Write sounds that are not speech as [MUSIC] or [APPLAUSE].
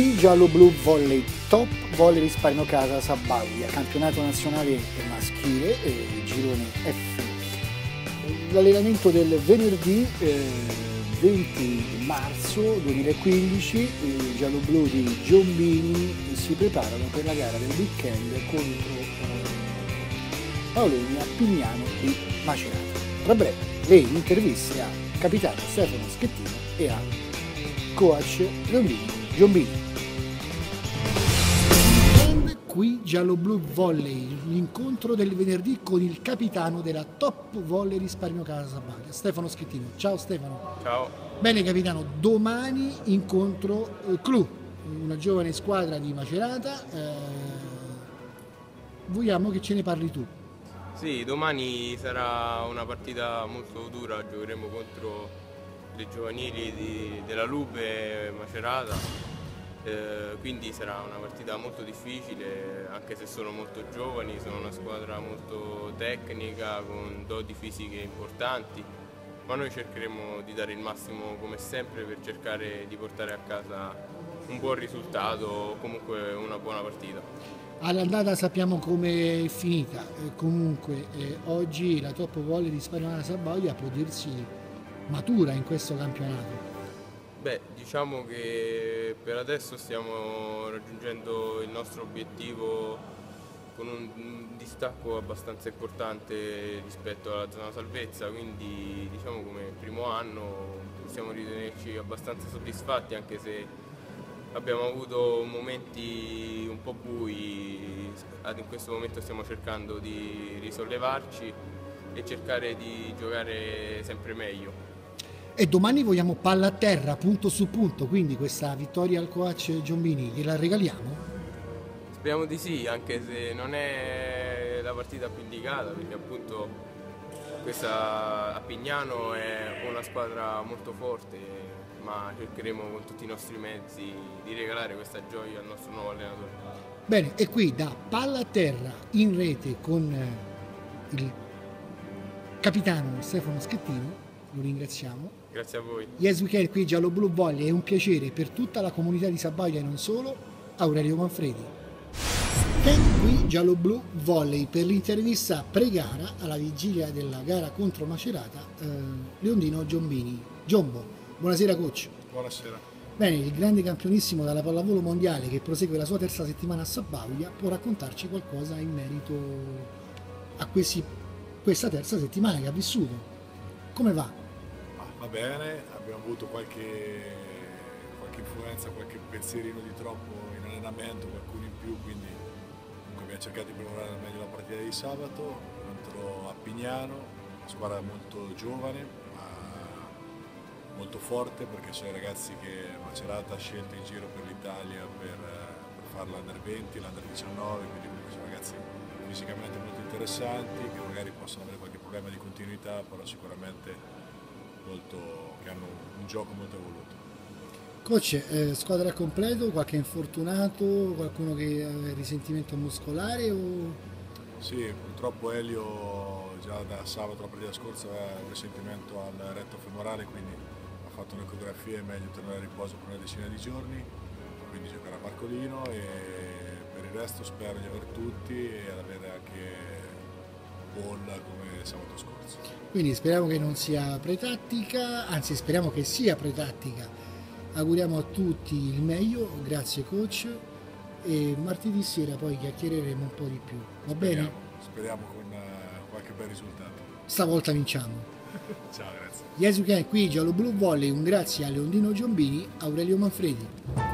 Qui giallo-blu volley top volley risparmio casa Sabaudia, campionato nazionale maschile, eh, girone F. L'allenamento del venerdì eh, 20 marzo 2015, i giallo-blu di Giombini si preparano per la gara del weekend contro eh, Paolonia Pignano di Macerata. Tra breve le interviste a capitano Stefano Schettino e a coach Leondino Giombini. Qui giallo-blu volley, l'incontro del venerdì con il capitano della top volley risparmio casa Sabaglia, Stefano Schettino. Ciao Stefano. Ciao. Bene capitano, domani incontro eh, Clu, una giovane squadra di Macerata. Eh, vogliamo che ce ne parli tu. Sì, domani sarà una partita molto dura, giocheremo contro le giovanili di, della Lube Macerata eh, quindi sarà una partita molto difficile anche se sono molto giovani, sono una squadra molto tecnica con doti fisiche importanti ma noi cercheremo di dare il massimo come sempre per cercare di portare a casa un buon risultato o comunque una buona partita. All'andata sappiamo come è finita, comunque eh, oggi la top volley di Spagnola Sabaglia può dirsi matura in questo campionato. Beh, diciamo che per adesso stiamo raggiungendo il nostro obiettivo con un distacco abbastanza importante rispetto alla zona salvezza, quindi diciamo come primo anno possiamo ritenerci abbastanza soddisfatti anche se abbiamo avuto momenti un po' bui, in questo momento stiamo cercando di risollevarci e cercare di giocare sempre meglio e domani vogliamo palla a terra, punto su punto, quindi questa vittoria al coach Giombini gliela regaliamo? Speriamo di sì, anche se non è la partita più indicata, perché appunto questa a Pignano è una squadra molto forte, ma cercheremo con tutti i nostri mezzi di regalare questa gioia al nostro nuovo allenatore. Bene, e qui da palla a terra in rete con eh, il capitano Stefano Schettino, lo ringraziamo Grazie a voi. Yes Weekend qui Giallo Blu Volley è un piacere per tutta la comunità di Sabaglia e non solo, Aurelio Manfredi. Weekend qui Giallo Blu Volley per l'intervista pre-gara alla vigilia della gara contro Macerata, eh, Leondino Giombini. Giombo, buonasera coach. Buonasera. Bene, il grande campionissimo della pallavolo mondiale che prosegue la sua terza settimana a Sabaudia può raccontarci qualcosa in merito a questi, questa terza settimana che ha vissuto. Come va? Va bene, abbiamo avuto qualche, qualche influenza, qualche pensierino di troppo in allenamento, qualcuno in più, quindi abbiamo cercato di preparare al meglio la partita di sabato contro Appignano, una squadra molto giovane, ma molto forte perché sono i ragazzi che Macerata ha scelto in giro per l'Italia per, per fare l'Under 20, l'Under 19, quindi sono ragazzi fisicamente molto interessanti che magari possono avere qualche problema di continuità, però sicuramente molto, che hanno un gioco molto evoluto. Coach, eh, squadra completo, qualche infortunato, qualcuno che ha risentimento muscolare? O... Sì, purtroppo Elio già da sabato la partita scorsa aveva un risentimento al retto femorale, quindi ha fatto un'ecografia, è meglio tornare a riposo per una decina di giorni, quindi giocherà a Marcolino e per il resto spero di aver tutti e ad avere anche Ball come sabato scorso. Quindi speriamo che non sia pretattica, anzi speriamo che sia pretattica. Auguriamo a tutti il meglio, grazie coach e martedì sera poi chiacchiereremo un po' di più. Va speriamo, bene? Speriamo con uh, qualche bel risultato. Stavolta vinciamo. [LAUGHS] Ciao, grazie. Can. Qui Giallo Blue Volley, un grazie a Leondino Giombini, Aurelio Manfredi.